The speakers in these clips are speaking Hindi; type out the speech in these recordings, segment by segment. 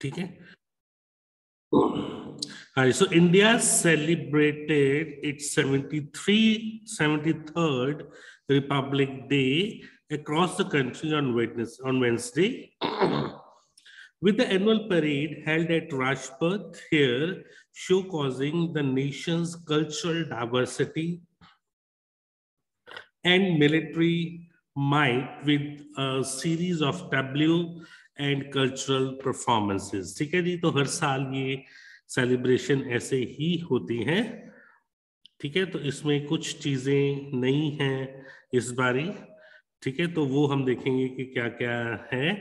ठीक है Right, so India celebrated its 73, 73rd Republic Day across the country on Wednesday, on Wednesday with the annual parade held at Rajpath here, showcasing the nation's cultural diversity and military might with a series of tableau And cultural performances ठीक है जी? तो हर साल ये सेलिब्रेशन ऐसे ही होती हैं। ठीक है? तो इसमें कुछ चीज़ें नई हैं इस बारी। ठीक है? तो वो हम देखेंगे कि क्या क्या है।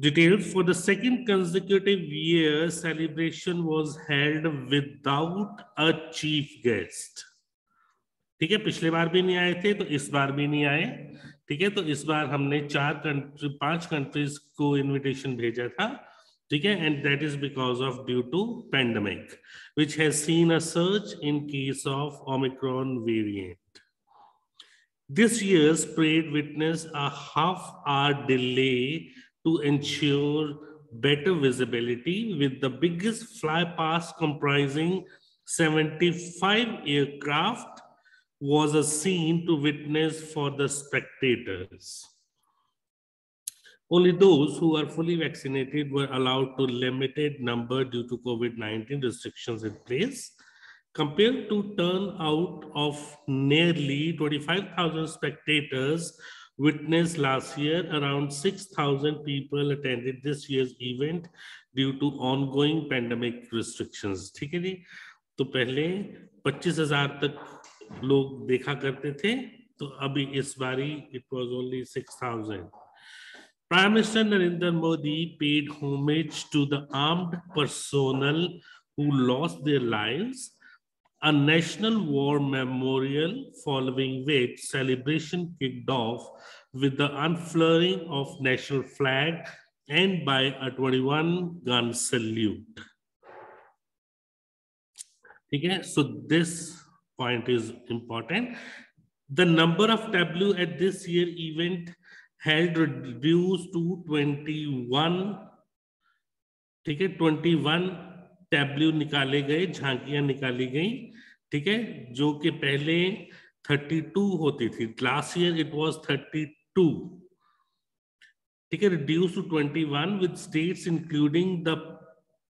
Details for the second consecutive year celebration was held without a chief guest ठीक है? पिछले बार भी नहीं आए थे तो इस बार भी नहीं आए। ठीक है तो इस बार हमने चार कंट्री पाँच कंट्रीज़ को इनविटेशन भेजा था ठीक है and that is because of due to pandemic which has seen a surge in case of Omicron variant this year's parade witnessed a half hour delay to ensure better visibility with the biggest flypast comprising 75 aircraft was a scene to witness for the spectators. Only those who are fully vaccinated were allowed to limited number due to COVID-19 restrictions in place. Compared to turnout of nearly 25,000 spectators witnessed last year, around 6,000 people attended this year's event due to ongoing pandemic restrictions. ठीक है जी तो पहले 25,000 तक लोग देखा करते थे तो अभी इस बारी it was only 6,000. Prime Minister Narendra Modi paid homage to the armed personnel who lost their lives, a national war memorial following which celebration kicked off with the unfurling of national flag and by a 21 gun salute. Okay, so this point is important. The number of tableau at this year event had reduced to 21 ठीक है 21 टैब्ल्यू निकाले गए, झांकियाँ निकाली गई, ठीक है, जो कि पहले 32 होती थी। लास्ट ईयर इट वाज 32 ठीक है reduce to 21 with states including the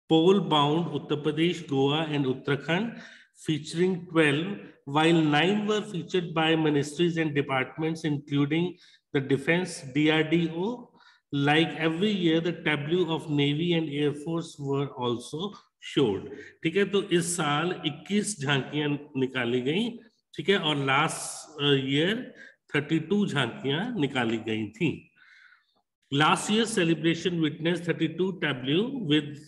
poll bound Uttar Pradesh Goa and Uttarakhand featuring 12 while 9 were featured by ministries and departments including the defense DRDO. Like every year, the tableau of Navy and Air Force were also showed. ठीक है तो इस साल 21 झांकियाँ निकाली गई ठीक है और लास्ट ईयर 32 झांकियाँ निकाली गई थी Last year's celebration witnessed 32 tableau with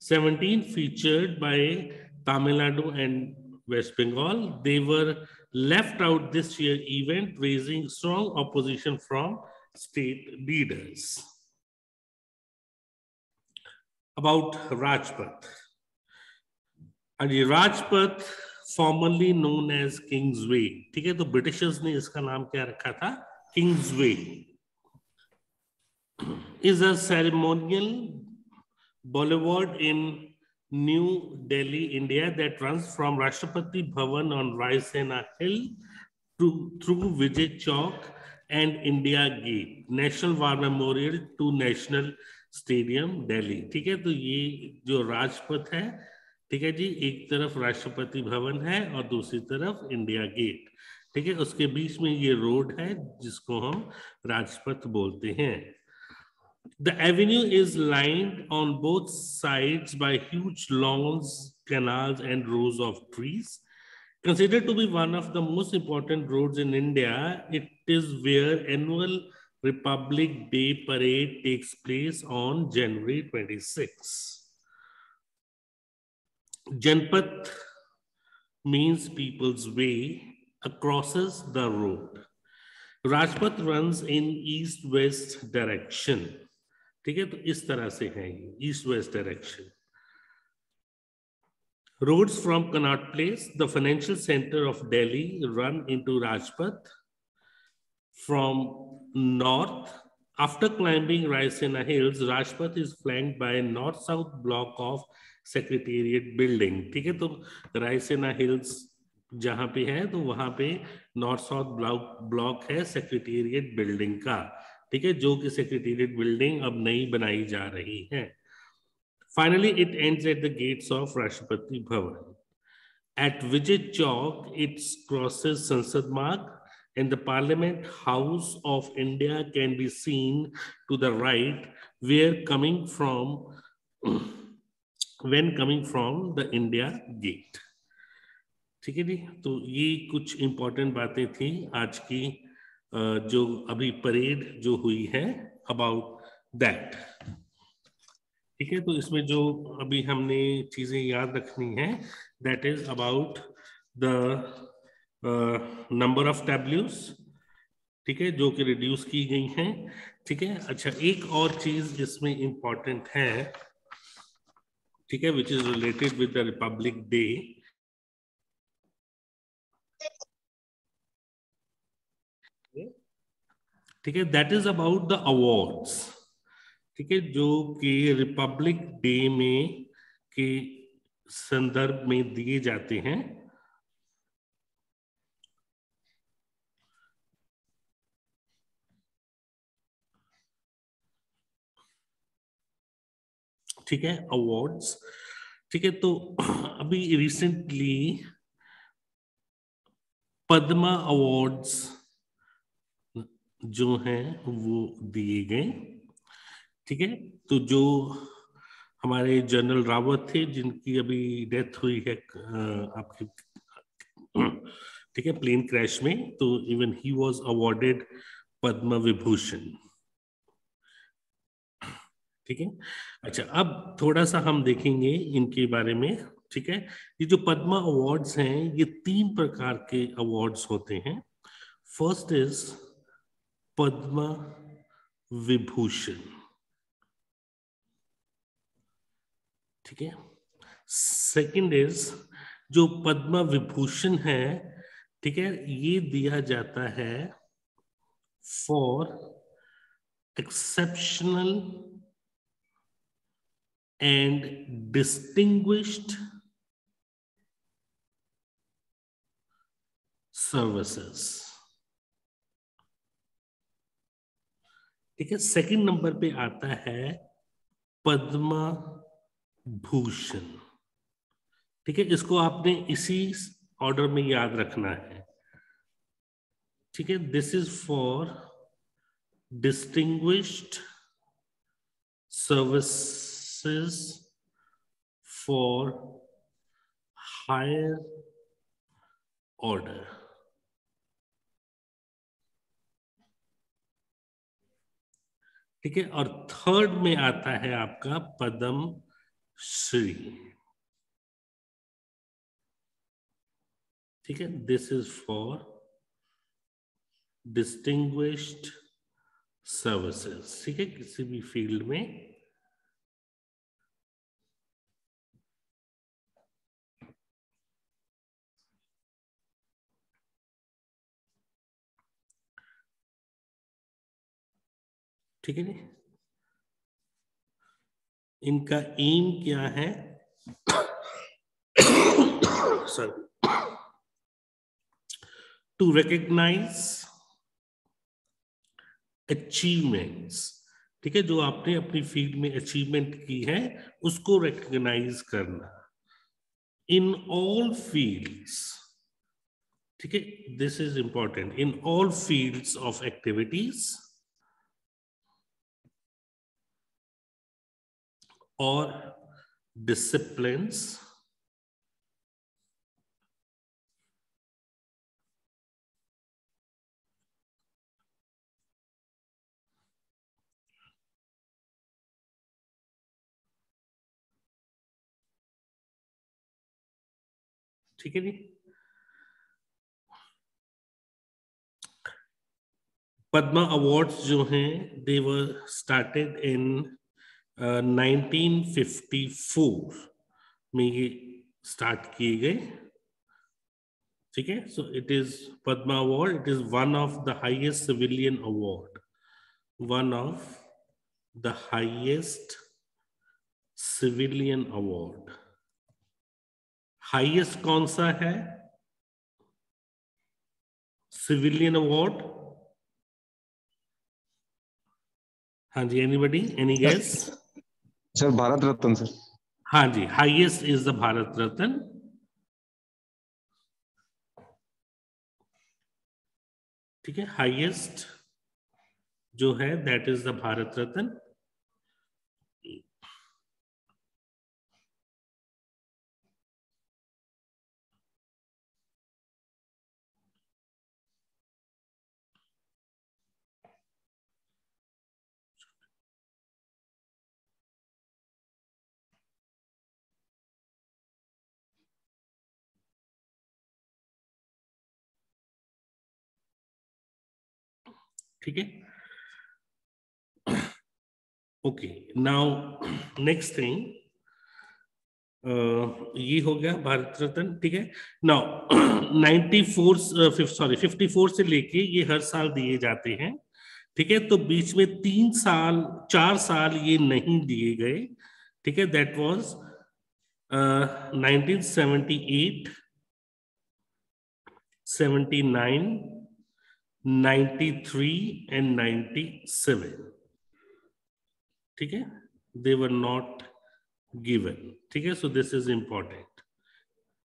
17 featured by Tamil Nadu and West Bengal. They were left out this year event, raising strong opposition from state leaders. About Rajpath. And Rajpath, formerly known as Kingsway. ठीक है तो ब्रिटिशर्स ने इसका नाम क्या रखा था Kingsway is a ceremonial boulevard in New Delhi, India that runs from Rashtrapati Bhavan on Raisena Hill to, through Vijay Chowk and India Gate, National War Memorial to National Stadium, Delhi. ठीक है तो ये जो राजपथ है ठीक है जी एक तरफ़ राष्ट्रपति भवन है और दूसरी तरफ़ इंडिया गेट ठीक है उसके बीच में ये रोड है जिसको हम राजपथ बोलते हैं The avenue is lined on both sides by huge lawns, canals, and rows of trees. Considered to be one of the most important roads in India, it is where annual Republic Day parade takes place on January 26. Janpat means people's way, crosses the road. Rajpath runs in east-west direction. ठीक है? तो इस तरह से है ये east west direction road from Connaught Place the financial centre of Delhi run into Rajpath from north after climbing Raisina hills Rajpath is flank by north south block of secretariat building ठीक है? तो रायसेना हिल्स जहाँ पे है तो वहाँ पे नॉर्थ साउथ ब्लॉक ब्लॉक है सेक्रेटेरिएट बिल्डिंग का। ठीक है जो कि सेक्रेटेरिएट बिल्डिंग अब नई बनाई जा रही है finally it ends at the gates of Rashtrapati Bhavan At Vijay Chowk, it crosses Sansad Marg and the Parliament House of India can be seen to the right where coming from when coming from the India gate. ठीक है जी तो ये कुछ इंपॉर्टेंट बातें थी आज की जो अभी परेड जो हुई है अबाउट दैट ठीक है तो इसमें जो अभी हमने चीज़ें याद रखनी है that is about the number of of ठीक है, जो कि रिड्यूस की गई हैं। ठीक है अच्छा एक और चीज़ इसमें इंपॉर्टेंट है, ठीक है which is related with the Republic Day ठीक है? That is about the awards ठीक है? जो कि रिपब्लिक डे में के संदर्भ में दिए जाते हैं। ठीक है? अवार्ड्स ठीक है? तो अभी रिसेंटली पद्मा अवार्ड्स जो हैं वो दिए गए। ठीक है? तो जो हमारे जनरल रावत थे, जिनकी अभी डेथ हुई है आपकी ठीक है? प्लेन क्रैश में तो even he was awarded Padma Vibhushan ठीक है? अच्छा अब थोड़ा सा हम देखेंगे इनके बारे में। ठीक है? ये जो पद्मा अवार्ड्स हैं, ये तीन प्रकार के अवार्ड्स होते हैं। First is Padma Vibhushan. ठीक है? सेकंड इज़ जो पद्म विभूषण है, ठीक है, ये दिया जाता है for exceptional and distinguished services ठीक है सेकंड नंबर पे आता है पद्मा भूषण ठीक है, इसको आपने इसी ऑर्डर में याद रखना है। ठीक है this is for distinguished services for higher order ठीक है? और थर्ड में आता है आपका पदम श्री। ठीक है? This is for distinguished services ठीक है? किसी भी फ़ील्ड में ठीक है नहीं इनका एम क्या है? सर टू रिकग्नाइज अचीवमेंट्स ठीक है, जो आपने अपनी फ़ील्ड में अचीवमेंट की है, उसको रिकग्नाइज करना। इन ऑल फील्ड्स ठीक है this is important in all fields of activities or disciplines ठीक है जी? पद्मा अवार्ड्स जो हैं दे वर स्टार्टेड इन 1954 में ये स्टार्ट किए गए। ठीक है? So it is Padma award it is one of the highest civilian award one of the highest civilian award highest कौन सा है? सिविलियन अवार्ड हाँ जी anybody any guess sir, Bharat Ratna, sir. हाँ जी highest is the Bharat Ratna. ठीक है हाईएस्ट जो है that is the Bharat Ratna. ठीक है? ओके नाउ नेक्स्ट थिंग ये हो गया भारत रत्न, ठीक है? नाउ 94 सॉरी 54 से लेके ये हर साल दिए जाते हैं, ठीक है? तो बीच में तीन साल, चार साल ये नहीं दिए गए, ठीक है? That was nineteen seventy eight seventy nine 93 and 97 ठीक है? दे वर नॉट गिवन ठीक है? सो दिस इज़ इंपॉर्टेंट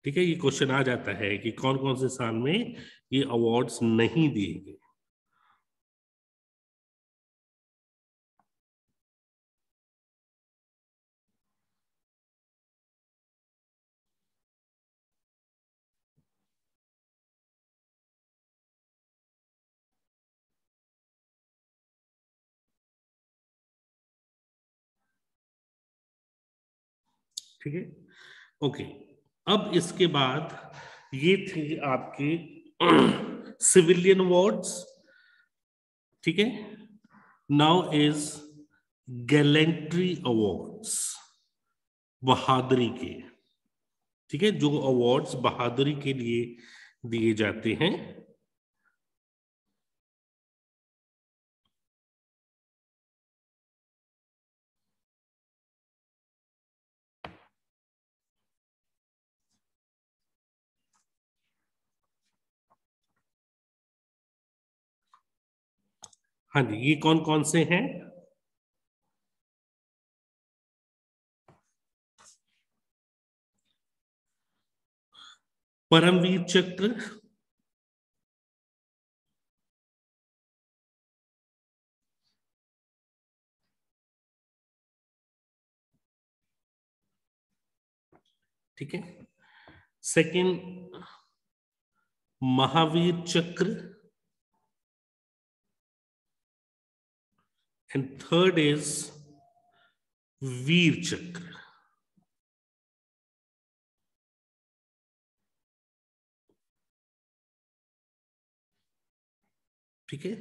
ठीक है? ये क्वेश्चन आ जाता है कि कौन कौन से साल में ये अवार्ड्स नहीं दिए गए। ठीक है? ओके अब इसके बाद ये थे आपके सिविलियन वार्ड्स ठीक है? नाउ इज़ गैलेंट्री अवार्ड्स बहादुरी के, ठीक है? जो अवार्ड्स बहादुरी के लिए दिए जाते हैं हाँ जी ये कौन कौन से हैं? परमवीर चक्र ठीक है। सेकंड महावीर चक्र And third is Veer Chakra. ठीक है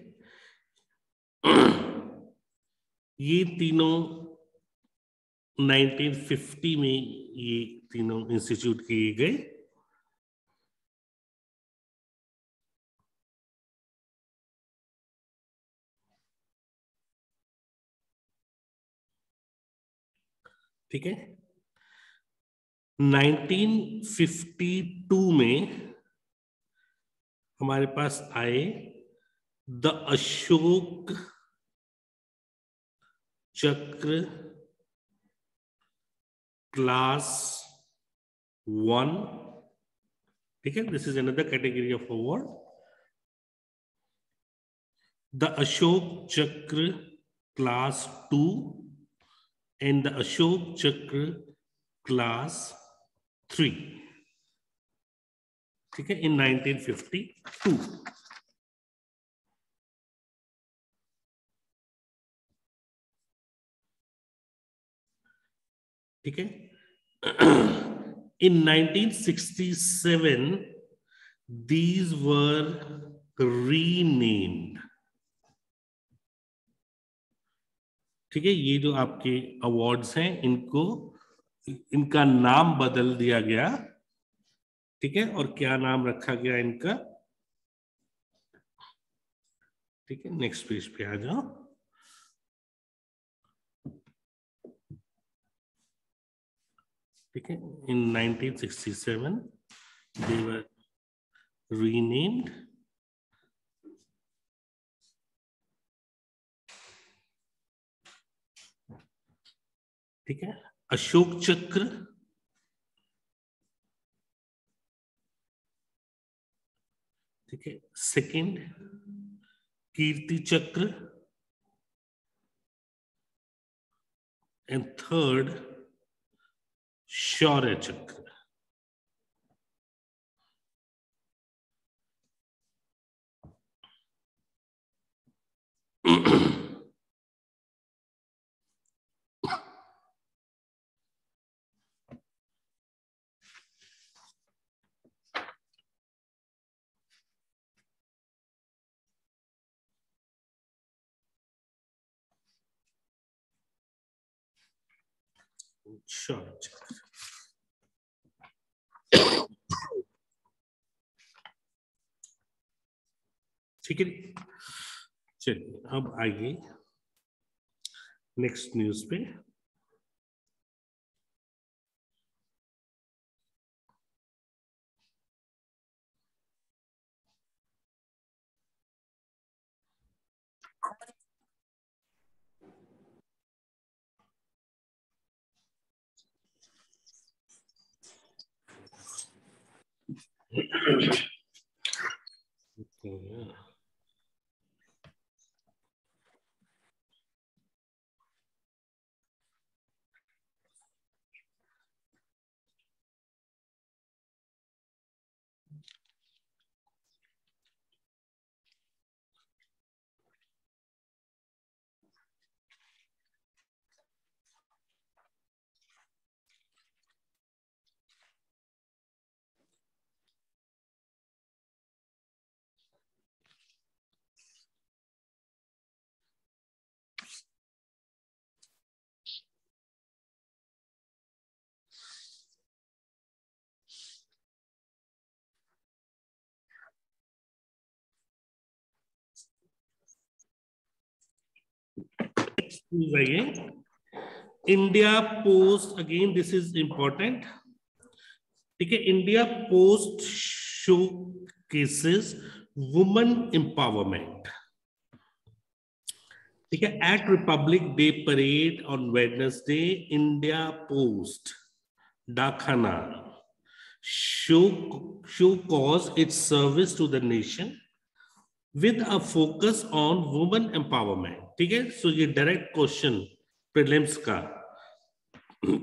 ये तीनों 1950 में ये तीनों इंस्टीट्यूट किए गए ठीक है? 1952 में हमारे पास आए the Ashok Chakra class one. ठीक है? This is another category of award the Ashok Chakra class two and the Ashok Chakra class 3 ठीक है in 1952 ठीक है in 1967 these were renamed ठीक है, ये जो आपके अवार्ड्स हैं, इनको, इनका नाम बदल दिया गया, ठीक है, और क्या नाम रखा गया इनका? ठीक है नेक्स्ट पेज पे आ जाओ। ठीक है इन 1967 सेवन देवर रीनेमड ठीक है? अशोक चक्र। ठीक है second Kirti Chakra. And third Shaurya चक्र। चक्र ठीक है। चलिए अब आइए नेक्स्ट न्यूज़ पे। Thank you. Again. India Post, again, this is important. ठीक है India Post showcases women empowerment ठीक है at Republic Day parade on Wednesday India Post डाखाना show showcase its service to the nation with a focus on women empowerment ठीक है? सो ये डायरेक्ट क्वेश्चन प्रीलिम्स का।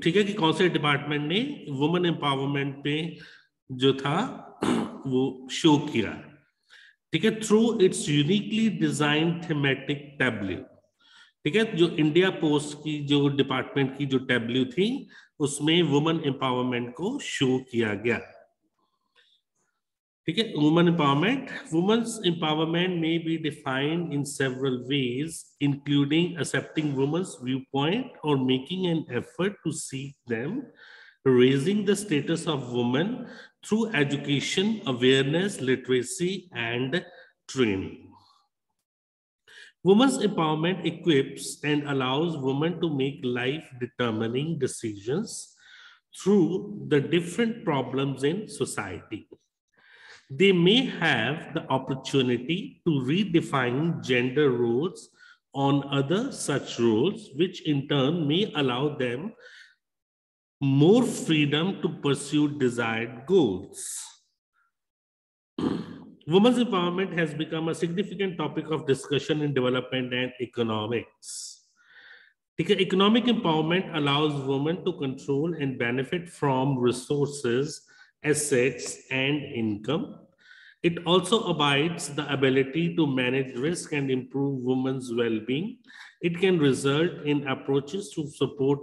ठीक है कि कौन से डिपार्टमेंट ने वुमेन एम्पावरमेंट पे जो था, वो शो किया? ठीक है? Through its uniquely design thematic tableau ठीक है? जो इंडिया पोस्ट की जो डिपार्टमेंट की जो टैब्ल्यू थी, उसमें वुमेन एम्पावरमेंट को शो किया गया। ठीक है women empowerment women's empowerment may be defined in several ways including accepting women's view point और making an effort to seek them raising the status of women through education, awareness, literacy, and training. Women's empowerment equips and allows women to make life determining decisions through the different problems in society they may have the opportunity to redefine gender roles on other such roles, which in turn may allow them more freedom to pursue desired goals. Women's empowerment has become a significant topic of discussion in development and economics. Economic empowerment allows women to control and benefit from resources assets, and income. It also abides the ability to manage risk and improve women's well-being. It can result in approaches to support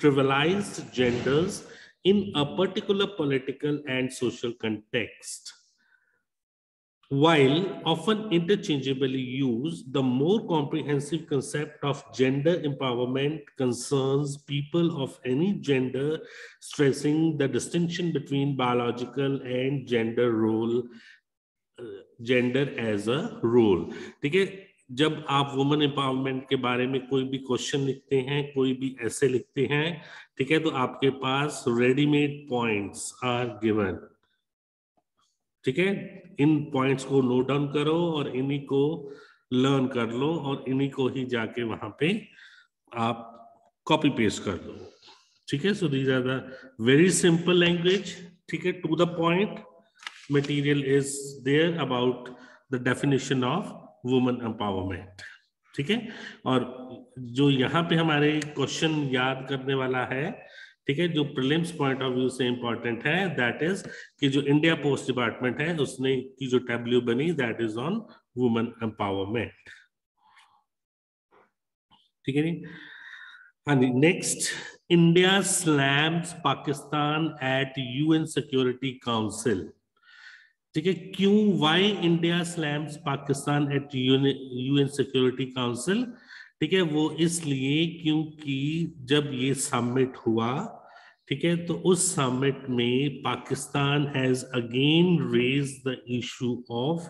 trivialized genders in a particular political and social context. While often interchangeably used, the more comprehensive concept of gender empowerment concerns people of any gender, stressing the distinction between biological and gender role, uh, gender as a role. ठीक है जब आप वुमेन एम्पावरमेंट के बारे में कोई भी क्वेश्चन लिखते हैं कोई भी ऐसे लिखते हैं ठीक है तो आपके पास रेडीमेड पॉइंट्स आर गिवन ठीक है? इन पॉइंट्स को नोट डाउन करो और इन्हीं को लर्न कर लो और इन्हीं को ही जाके वहाँ पे आप कॉपी पेस्ट कर लो ठीक है? So these are the very simple language ठीक है? To the point material is there about the definition of women empowerment ठीक है? और जो यहाँ पे हमारे क्वेश्चन याद करने वाला है ठीक है, जो प्रिलिम्स पॉइंट ऑफ़ व्यू से इंपॉर्टेंट है दैट इज़ कि जो इंडिया पोस्ट डिपार्टमेंट है, उसने की जो टेब्ल्यू बनी that is on women empowerment ठीक है जी? हाँ जी next India slams Pakistan at UN security council ठीक है, क्यों why India slams Pakistan at UN security council ठीक है, वो इसलिए क्योंकि जब ये समिट हुआ, ठीक है तो उस समिट में Pakistan has again raise the issue of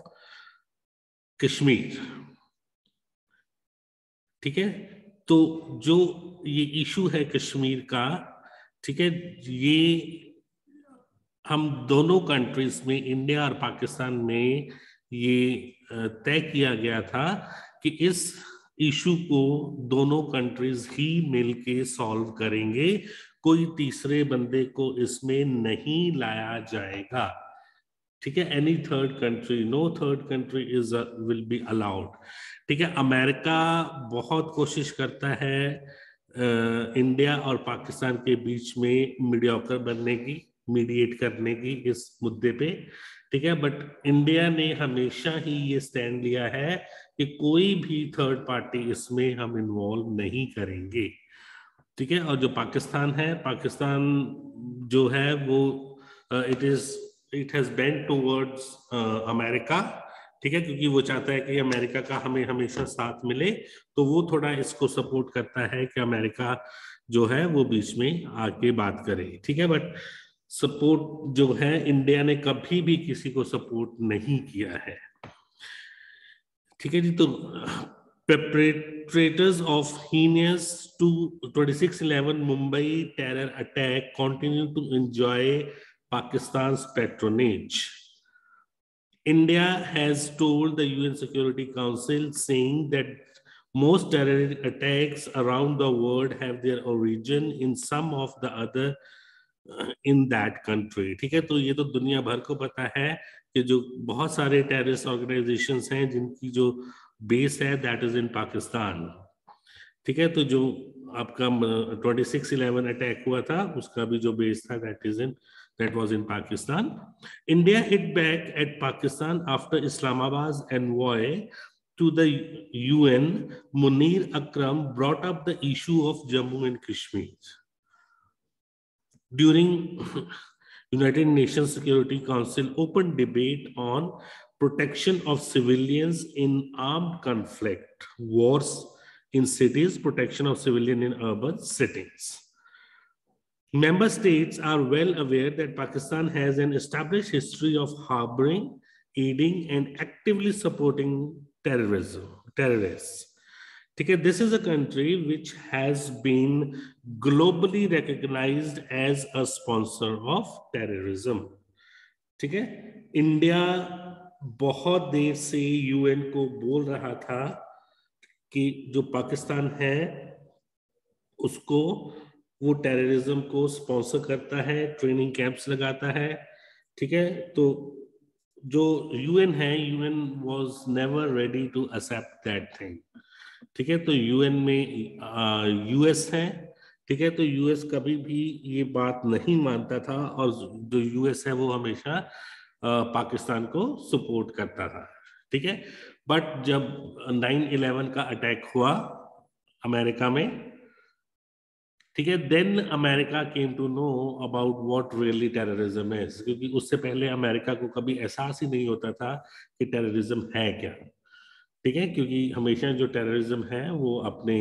Kashmir. ठीक है तो जो ये इशू है कश्मीर का, ठीक है, ये हम दोनों कंट्रीज़ में इंडिया और पाकिस्तान में ये तय किया गया था कि इस इशू को दोनों कंट्रीज़ ही मिलके सॉल्व करेंगे। कोई तीसरे बंदे को इसमें नहीं लाया जाएगा। ठीक है any third country no third country is will be allowed ठीक है, अमेरिका बहुत कोशिश करता है इंडिया और पाकिस्तान के बीच में मीडियोकर बनने की मीडिएट करने की इस मुद्दे पे। ठीक है? बट इंडिया ने हमेशा ही ये स्टैंड लिया है कि कोई भी थर्ड पार्टी इसमें हम इन्वॉल्व नहीं करेंगे। ठीक है? और जो पाकिस्तान है, पाकिस्तान जो है वो it is it has bend towards America ठीक है? क्योंकि वो चाहता है कि अमेरिका का हमें हमेशा साथ मिले तो वो थोड़ा इसको सपोर्ट करता है कि अमेरिका जो है वो बीच में आके बात करे। ठीक है? बट सपोर्ट जो है इंडिया ने कभी भी किसी को सपोर्ट नहीं किया है ठीक है जी तो perpetrators of heinous to 2611 Mumbai terror attack continue to enjoy Pakistan's patronage. India has told the UN Security Council saying that most terror attacks around the world have their origin in some of the other in that country ठीक है? तो ये तो दुनिया भर को पता है कि जो बहुत सारे टेररिस्ट ऑर्गेनाइजेशन हैं जिनकी जो बेस है दैट इज़ इन पाकिस्तान ठीक है? तो जो आपका ट्वेंटी सिक्स इलेवन अटैक हुआ था उसका भी जो बेस था that is in that was in Pakistan India hit back at Pakistan after Islamabad envoy to the UN, Munir Akram brought up the issue of Jammu and Kashmir. During United Nations Security Council open debate on protection of civilians in armed conflict, wars in cities, protection of civilian in urban settings. Member states are well aware that Pakistan has an established history of harboring, aiding, and actively supporting terrorism, terrorists. Okay, this is a country which has been globally recognized as a sponsor of terrorism ठीक है इंडिया बहुत देर से यूएन को बोल रहा था कि जो पाकिस्तान है उसको वो टेररिज्म को स्पॉन्सर करता है ट्रेनिंग कैंप्स लगाता है। ठीक है तो जो यूएन है UN was never ready to accept that thing ठीक है तो यूएन में यूएस है, ठीक है तो यूएस कभी भी ये बात नहीं मानता था और जो यूएस है वो हमेशा पाकिस्तान को सपोर्ट करता था, ठीक है। बट जब 9/11 का अटैक हुआ अमेरिका में, ठीक है then America came to know about what really terrorism है क्योंकि उससे पहले अमेरिका को कभी एहसास ही नहीं होता था कि टेररिज्म है क्या। ठीक है? क्योंकि हमेशा जो टेररिज्म है, वो अपने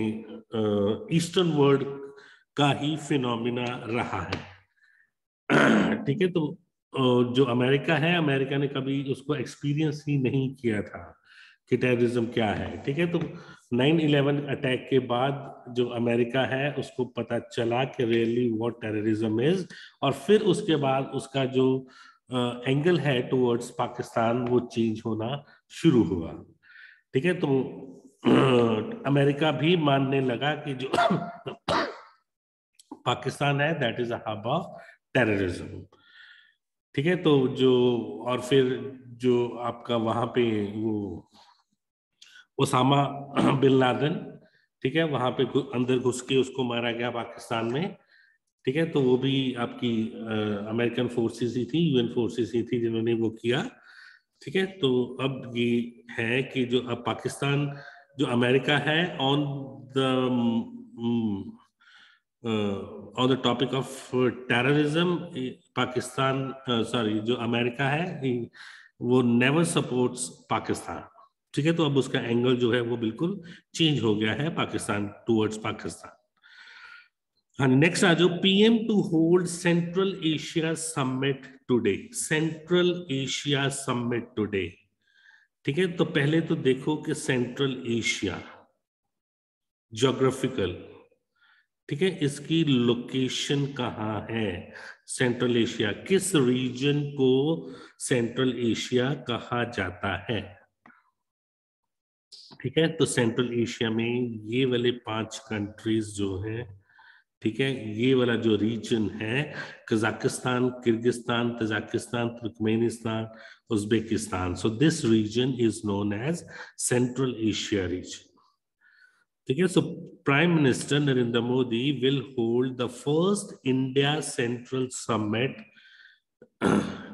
ईस्टर्न वर्ल्ड का ही फिनोमिना रहा है। ठीक है? तो जो अमेरिका है, अमेरिका ने कभी उसको एक्सपीरियंस ही नहीं किया था कि टेररिज्म क्या है। ठीक है? तो 9/11 अटैक के बाद जो अमेरिका है, उसको पता चला कि रियली व्हाट टेररिज्म इज़ और फिर उसके बाद उसका जो एंगल है टुवर्ड्स पाकिस्तान, वो चेंज होना शुरू हुआ। ठीक है तो अमेरिका भी मानने लगा कि जो पाकिस्तान है that is a hub of terrorism ठीक है तो जो, और फिर जो आपका वहाँ पे वो, ओसामा बिन लादन, ठीक है, वहाँ पे अंदर घुस के उसको मारा गया पाकिस्तान में। ठीक है तो वो भी आपकी अमेरिकन फोर्सेस ही थी यूएन फोर्सेस ही थी जिन्होंने वो किया। ठीक है? तो अब ये है कि जो अब पाकिस्तान, जो अमेरिका है on the on the topic of terrorism Pakistan sorry जो अमेरिका है वो नेवर सपोर्ट्स पाकिस्तान। ठीक है? तो अब उसका एंगल जो है वो बिल्कुल चेंज हो गया है पाकिस्तान टूवर्ड्स पाकिस्तान। हाँ नेक्स्ट आ जाओ PM to hold Central Asia summit today Central Asia summit today ठीक है? तो पहले तो देखो कि सेंट्रल एशिया जोग्राफिकल ठीक है? इसकी लोकेशन कहाँ है? सेंट्रल एशिया किस रीजन को सेंट्रल एशिया कहा जाता है? ठीक है? तो सेंट्रल एशिया में ये वाले पाँच कंट्रीज़ जो हैं ठीक है? ये वाला जो रीजन है, Kazakhstan, Kyrgyzstan, Tajikistan, Turkmenistan, Uzbekistan. So this region is known as Central Asia region ठीक है? So prime minister Narendra Modi will hold the first India central summit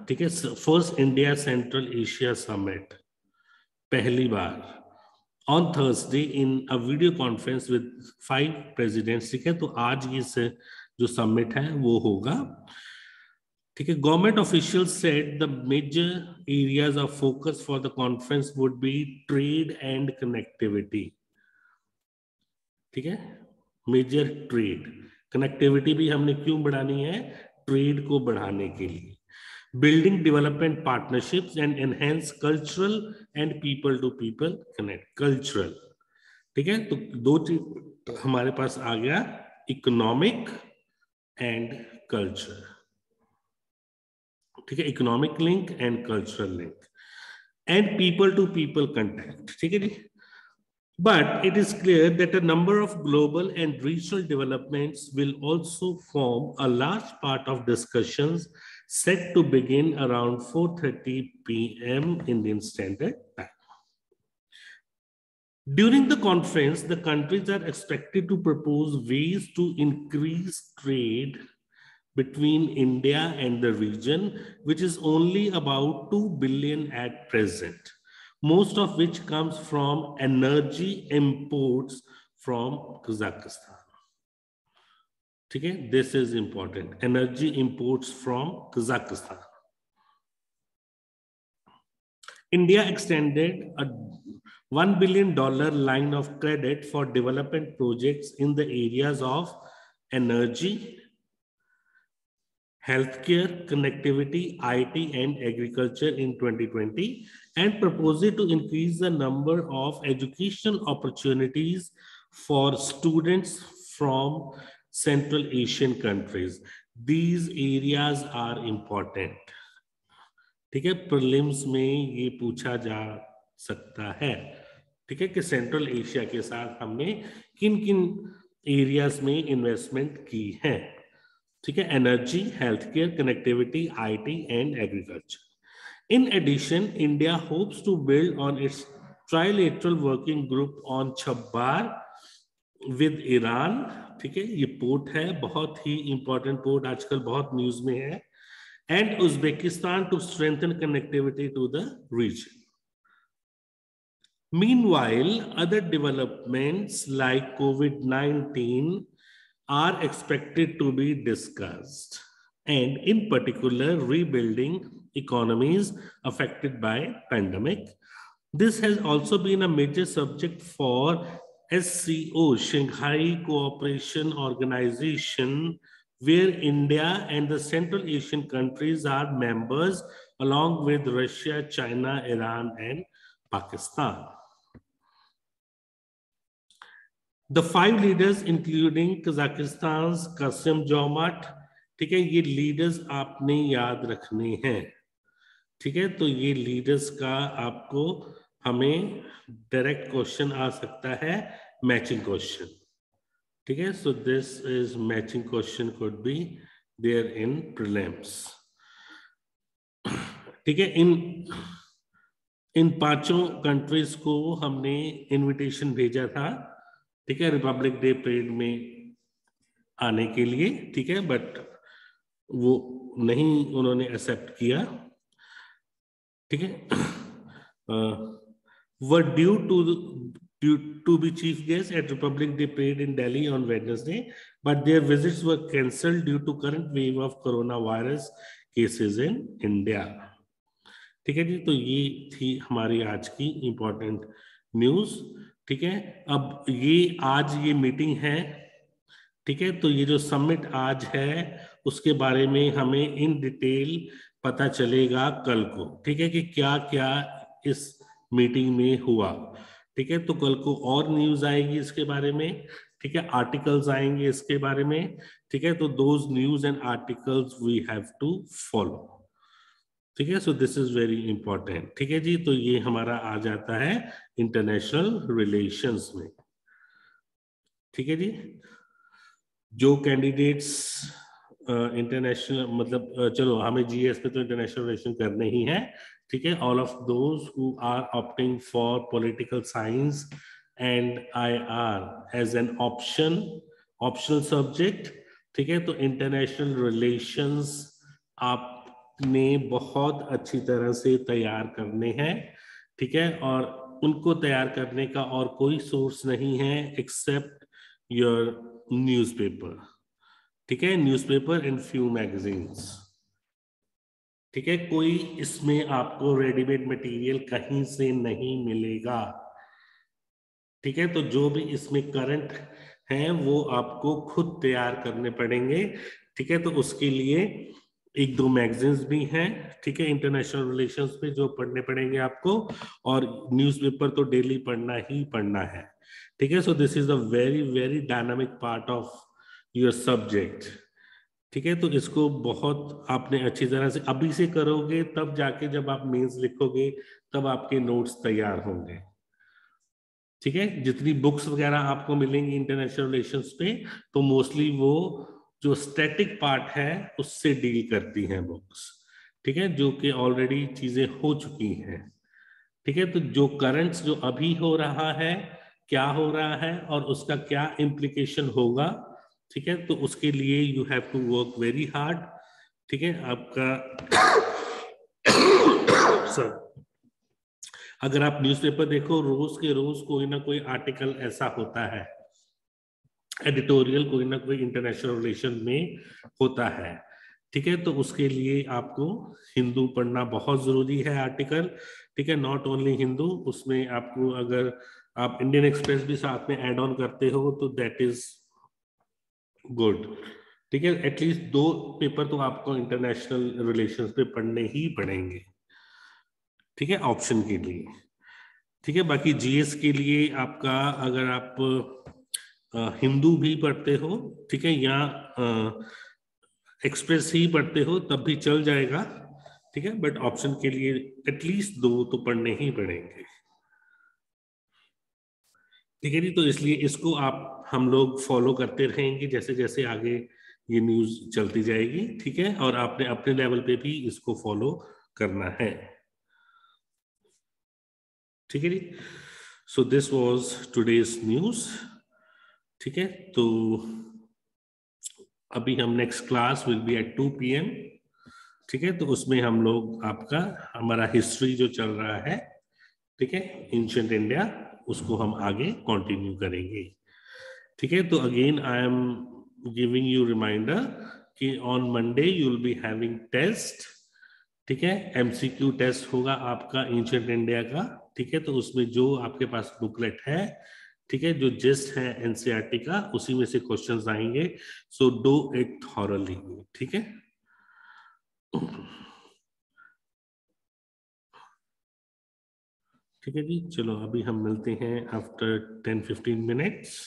ठीक है? First India Central Asia summit पहली बार। On Thursday in a video conference with five presidents ठीक है? तो आज इस जो समिट है, वो होगा। ठीक है government official said the major areas of focus for the conference would be trade and connectivity ठीक है? मेजर ट्रेड कनेक्टिविटी भी हमने क्यों बढ़ानी है? ट्रेड को बढ़ाने के लिए। building development partnerships and enhance cultural and people to people connect cultural ठीक है तो दो चीज हमारे पास आ गया इकोनॉमिक एंड कल्चर ठीक है economic link and cultural link and people to people contact ठीक है जी But it is clear that a number of global and regional developments will also form a large part of discussions set to begin around 4.30 p.m. Indian Standard Time. During the conference, the countries are expected to propose ways to increase trade between India and the region, which is only about 2 billion at present, most of which comes from energy imports from Kazakhstan. ठीक है this is important energy imports from Kazakhstan India extended a $1 billion line of credit for development projects in the areas of energy, healthcare, connectivity, IT, and agriculture in 2020 and proposed to increase the number of educational opportunities for students from Central Asian countries. These areas are important. ठीक है? प्रिलिम्स में ये पूछा जा सकता है। ठीक है कि सेंट्रल एशिया के साथ हमने किन किन एरियाज़ में इन्वेस्टमेंट की है? ठीक है? Energy health care connectivity IT and agriculture in addition India hopes to build on its trilateral working group on Chabahar with Iran ठीक है, ये पोर्ट है, बहुत ही इंपॉर्टेंट पोर्ट, आजकल बहुत न्यूज़ में है। And Uzbekistan to strengthen connectivity to the region meanwhile other developments like Covid 19 are expected to be discussed and in particular rebuilding economies affected by pandemic this has also been a major subject for SCO, Shanghai Cooperation Organization, where India and the Central Asian countries are members, along with Russia, China, Iran, and Pakistan. The five leaders, including Kazakhstan's Qasim Jomart, ठीक है ये लीडर्स आपने याद रखने हैं ठीक है तो ये लीडर्स का आपको हमें डायरेक्ट क्वेश्चन आ सकता है मैचिंग क्वेश्चन ठीक है? So this is matching question could be there in prelims ठीक है? इन इन पाँचों कंट्रीज़ को हमने इनविटेशन भेजा था, ठीक है? रिपब्लिक डे परेड में आने के लिए, ठीक है? बट वो नहीं उन्होंने एक्सेप्ट किया। ठीक है? Were due to due to be chief guest at Republic Day parade in Delhi on Wednesday, but their visits were cancelled due to current wave of coronavirus cases in India. ठीक है जी तो ये थी हमारी आज की इंपॉर्टेंट न्यूज़ ठीक है अब ये आज ये मीटिंग है ठीक है तो ये जो समिट आज है उसके बारे में हमें इन डिटेल पता चलेगा कल को ठीक है कि क्या क्या इस मीटिंग में हुआ ठीक है? तो कल को और न्यूज़ आएगी इसके बारे में ठीक है? आर्टिकल्स आएँगे इसके बारे में ठीक है? तो those news and articles we have to follow ठीक है? So this is very important ठीक है जी? तो ये हमारा आ जाता है इंटरनेशनल रिलेशंस में ठीक है जी? जो कैंडिडेट्स इंटरनेशनल uh, मतलब uh, चलो हमें जीएस पे तो इंटरनेशनल रिलेशन करने ही है ठीक है? All of those who are opting for political science and I R as an option optional subject ठीक है? तो इंटरनेशनल रिलेशंस आपने बहुत अच्छी तरह से तैयार करने हैं, ठीक है? और उनको तैयार करने का और कोई सोर्स नहीं है एक्सेप्ट योर न्यूज़पेपर ठीक है? न्यूज़पेपर एंड फ्यू मैगजीन्स ठीक है? कोई इसमें आपको रेडीमेड मटेरियल कहीं से नहीं मिलेगा। ठीक है? तो जो भी इसमें करंट है, वो आपको खुद तैयार करने पड़ेंगे। ठीक है? तो उसके लिए एक दो मैगजीन्स भी हैं। ठीक है? इंटरनेशनल रिलेशंस पे जो पढ़ने पड़ेंगे आपको, और न्यूज़पेपर तो डेली पढ़ना ही पढ़ना है। ठीक है? So this is a very very dynamic part of your subject ठीक है? तो इसको बहुत आपने अच्छी तरह से अभी से करोगे, तब जाके जब आप मेंस लिखोगे, तब आपके नोट्स तैयार होंगे। ठीक है? जितनी बुक्स वगैरह आपको मिलेंगी इंटरनेशनल रिलेशंस पे तो मोस्टली वो जो स्टैटिक पार्ट है, उससे डील करती हैं बुक्स ठीक है? जो कि ऑलरेडी चीज़ें हो चुकी हैं। ठीक है? तो जो करंट्स जो अभी हो रहा है, क्या हो रहा है और उसका क्या इम्प्लीकेशन होगा ठीक है? तो उसके लिए you have to work very hard ठीक है? आपका सर अगर आप न्यूज़पेपर देखो, रोज के रोज कोई ना कोई आर्टिकल ऐसा होता है एडिटोरियल कोई ना कोई इंटरनेशनल रिलेशन में होता है, ठीक है? तो उसके लिए आपको हिंदू पढ़ना बहुत ज़रूरी है आर्टिकल ठीक है? नॉट ओनली हिंदू, उसमें आपको अगर आप इंडियन एक्सप्रेस भी साथ में ऐड ऑन करते हो तो दैट इज़ गुड ठीक है एटलीस्ट दो पेपर तो आपको इंटरनेशनल रिलेशंस पे पढ़ने ही पड़ेंगे। ठीक है ऑप्शन के लिए। ठीक है, बाकी जीएस के लिए आपका अगर आप हिंदू भी पढ़ते हो, ठीक है, या एक्सप्रेस ही पढ़ते हो, तब भी चल जाएगा। ठीक है बट ऑप्शन के लिए एटलीस्ट दो तो पढ़ने ही पड़ेंगे। ठीक है जी तो इसलिए इसको आप, हम लोग फॉलो करते रहेंगे, जैसे जैसे आगे ये न्यूज़ चलती जाएगी, ठीक है? और आपने अपने लेवल पे भी इसको फॉलो करना है। ठीक है जी? So this was today's news ठीक है? तो अभी हम next class will be at two p m ठीक है? तो उसमें हम लोग आपका, हमारा हिस्ट्री जो चल रहा है, ठीक है? एंशंट इंडिया उसको हम आगे कंटिन्यू करेंगे। ठीक है? तो again I am giving you reminder कि on Monday you will be having test ठीक है? एमसीक्यू टेस्ट होगा आपका एंशंट इंडिया का। ठीक है? तो उसमें जो आपके पास बुकलेट है, ठीक है? जो जिस्ट है एनसीआरटी का, उसी में से क्वेश्चंस आएँगे। सो डू इट थॉरली ठीक है? ठीक है जी। चलो अभी हम मिलते हैं आफ्टर टेन फिफ्टीन मिनट्स